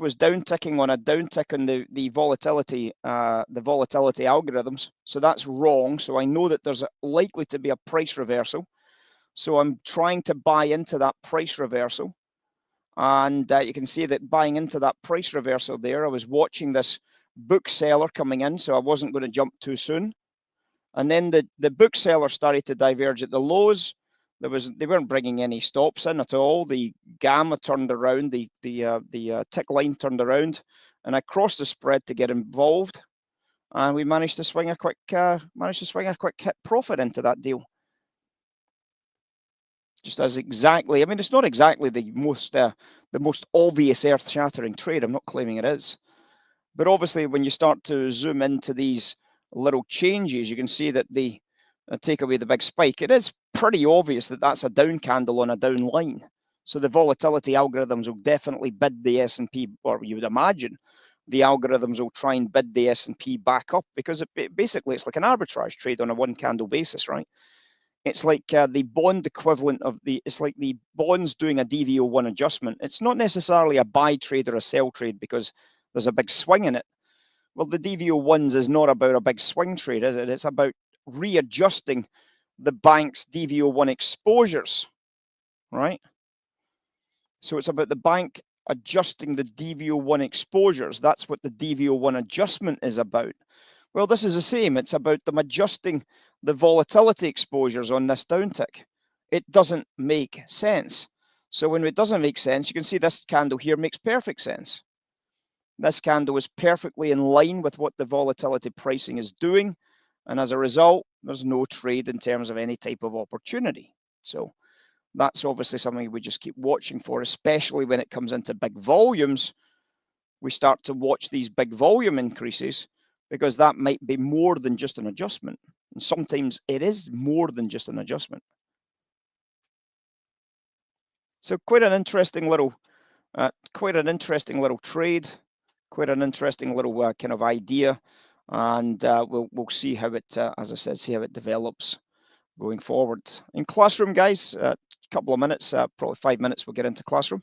was down ticking on a down tick on the the volatility uh, the volatility algorithms. So that's wrong. So I know that there's likely to be a price reversal. So I'm trying to buy into that price reversal. And uh, you can see that buying into that price reversal there, I was watching this book seller coming in, so I wasn't going to jump too soon. And then the, the bookseller started to diverge at the lows there was they weren't bringing any stops in at all. The gamma turned around, the the uh, the uh, tick line turned around, and I crossed the spread to get involved, and we managed to swing a quick uh, managed to swing a quick hit profit into that deal. Just as exactly, I mean, it's not exactly the most uh, the most obvious earth-shattering trade. I'm not claiming it is, but obviously, when you start to zoom into these little changes, you can see that they, uh, take away the big spike, it is pretty obvious that that's a down candle on a down line. So the volatility algorithms will definitely bid the S&P, or you would imagine the algorithms will try and bid the S&P back up because it, basically it's like an arbitrage trade on a one candle basis, right? It's like uh, the bond equivalent of the, it's like the bonds doing a DV01 adjustment. It's not necessarily a buy trade or a sell trade because there's a big swing in it. Well, the DV01s is not about a big swing trade, is it? It's about readjusting the bank's DV01 exposures, right? So it's about the bank adjusting the DV01 exposures. That's what the DV01 adjustment is about. Well, this is the same. It's about them adjusting the volatility exposures on this downtick. It doesn't make sense. So when it doesn't make sense, you can see this candle here makes perfect sense. This candle is perfectly in line with what the volatility pricing is doing. And as a result, there's no trade in terms of any type of opportunity. So that's obviously something we just keep watching for, especially when it comes into big volumes. We start to watch these big volume increases because that might be more than just an adjustment. And sometimes it is more than just an adjustment. So quite an interesting little, uh, quite an interesting little trade, quite an interesting little uh, kind of idea and uh, we'll we'll see how it, uh, as I said, see how it develops going forward. In classroom, guys, a uh, couple of minutes, uh, probably five minutes, we'll get into classroom.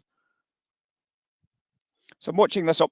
So I'm watching this up